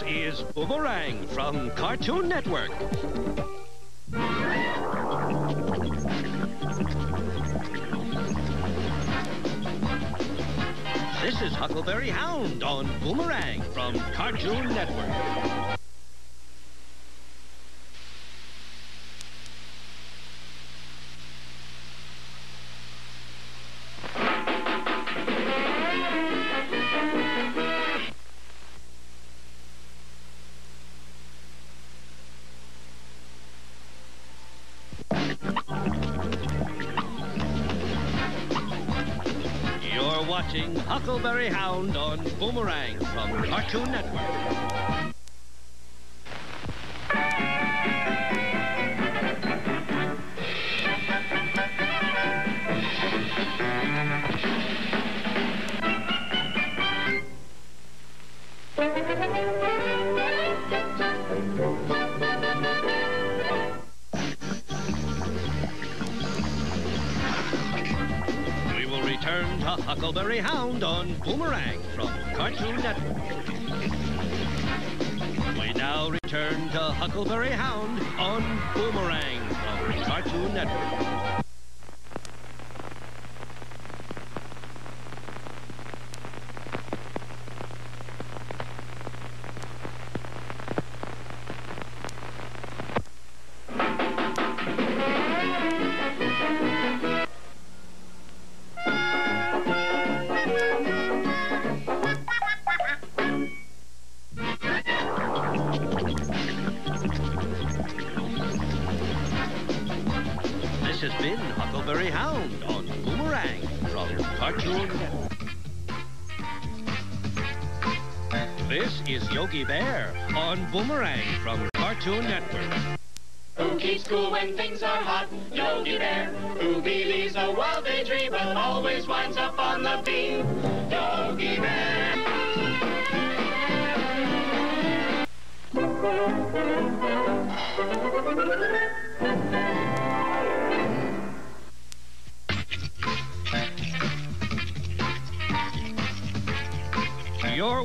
This is Boomerang from Cartoon Network. This is Huckleberry Hound on Boomerang from Cartoon Network. Watching Huckleberry Hound on Boomerang from Cartoon Network. Huckleberry Hound on Boomerang from Cartoon Network. We now return to Huckleberry Hound on Boomerang from Cartoon Network. This is Yogi Bear on Boomerang from Cartoon Network. Who keeps cool when things are hot? Yogi Bear. Who believes a wild daydream but always winds up on the beam? Yogi Bear.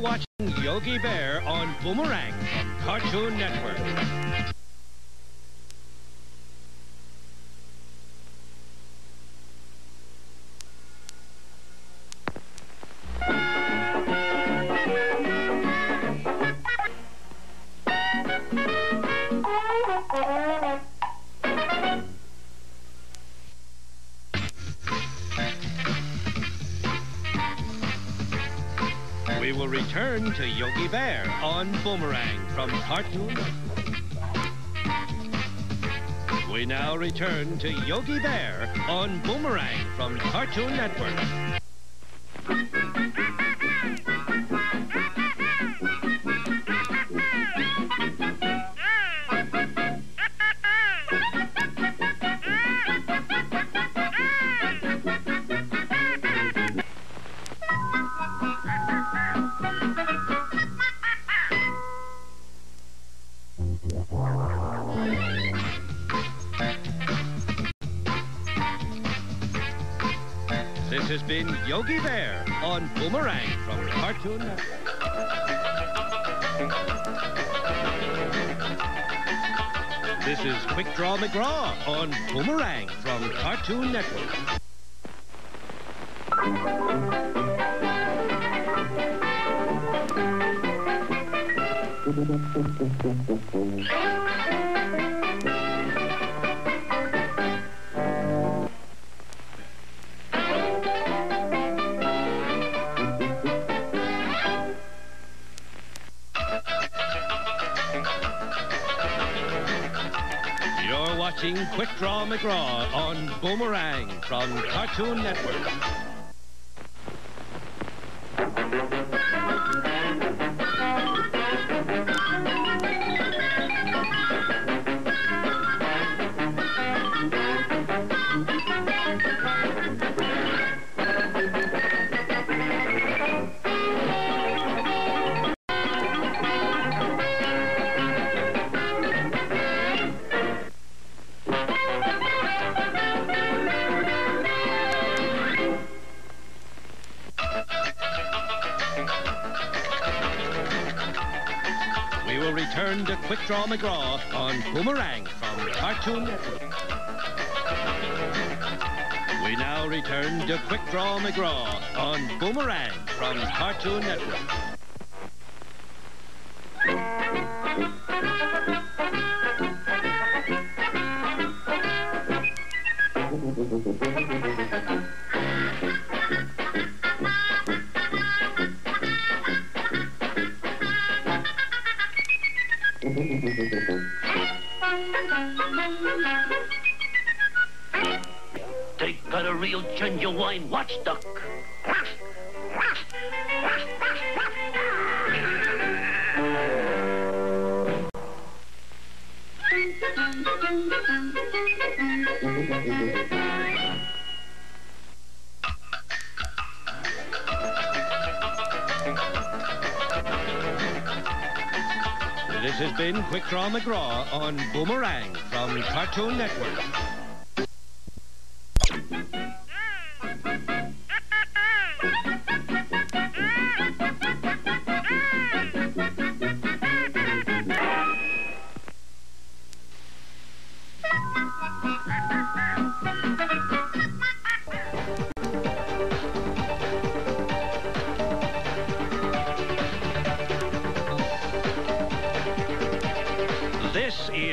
Watching Yogi Bear on Boomerang from Cartoon Network. Return to Yogi Bear on Boomerang from Cartoon Network. We now return to Yogi Bear on Boomerang from Cartoon Network. Yogi Bear on Boomerang from Cartoon Network. This is Quick Draw McGraw on Boomerang from Cartoon Network. You're watching Quick Draw McGraw on Boomerang from Cartoon Network. Quick Draw McGraw on Boomerang from Cartoon Network. We now return to Quick Draw McGraw on Boomerang from Cartoon Network. Real genuine watchdog. This has been Quick Draw McGraw on Boomerang from Cartoon Network.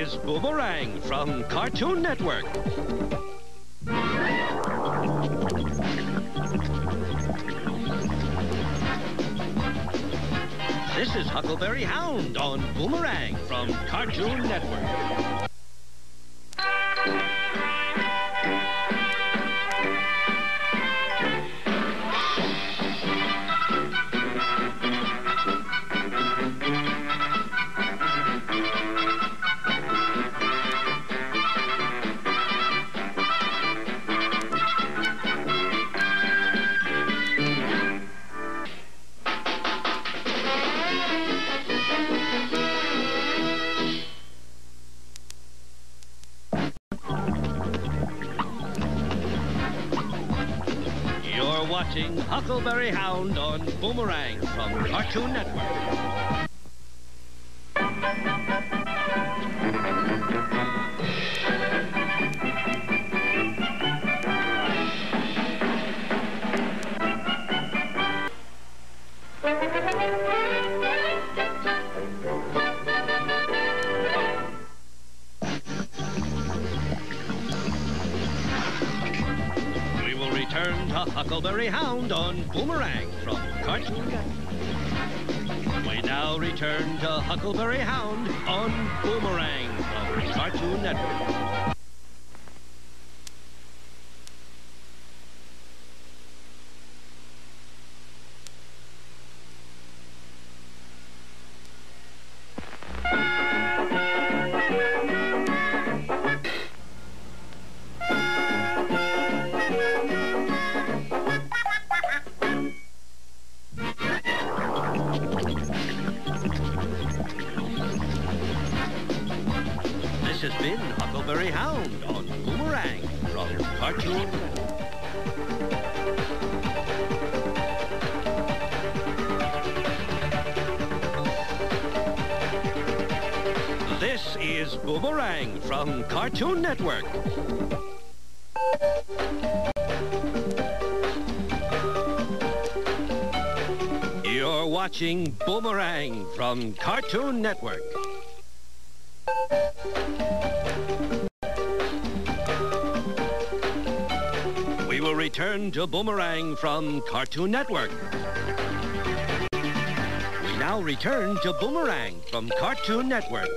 Is Boomerang from Cartoon Network. This is Huckleberry Hound on Boomerang from Cartoon Network. Watching Huckleberry Hound on Boomerang from Cartoon Network. Return to Huckleberry Hound on Boomerang from Cartoon Network. We now return to Huckleberry Hound on Boomerang from Cartoon Network. This has been Huckleberry Hound on Boomerang from Cartoon. This is Boomerang from Cartoon Network. You're watching Boomerang from Cartoon Network. Return to Boomerang from Cartoon Network. We now return to Boomerang from Cartoon Network.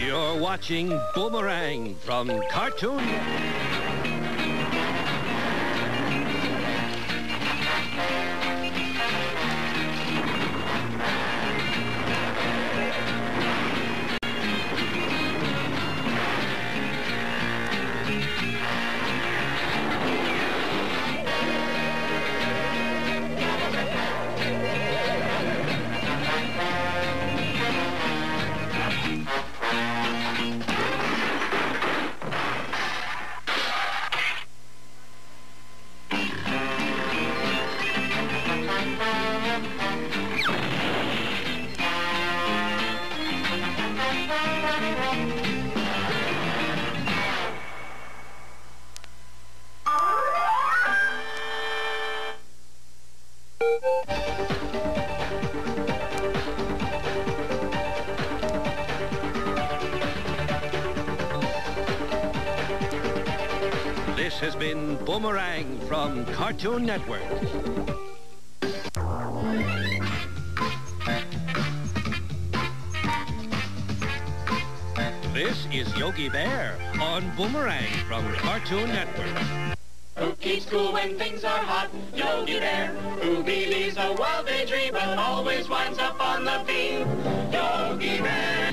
You're watching Boomerang from Cartoon This has been Boomerang from Cartoon Network. This is Yogi Bear on Boomerang from Cartoon Network. Who keeps cool when things are hot? Yogi Bear. Who believes a wild daydream but always winds up on the beam? Yogi Bear.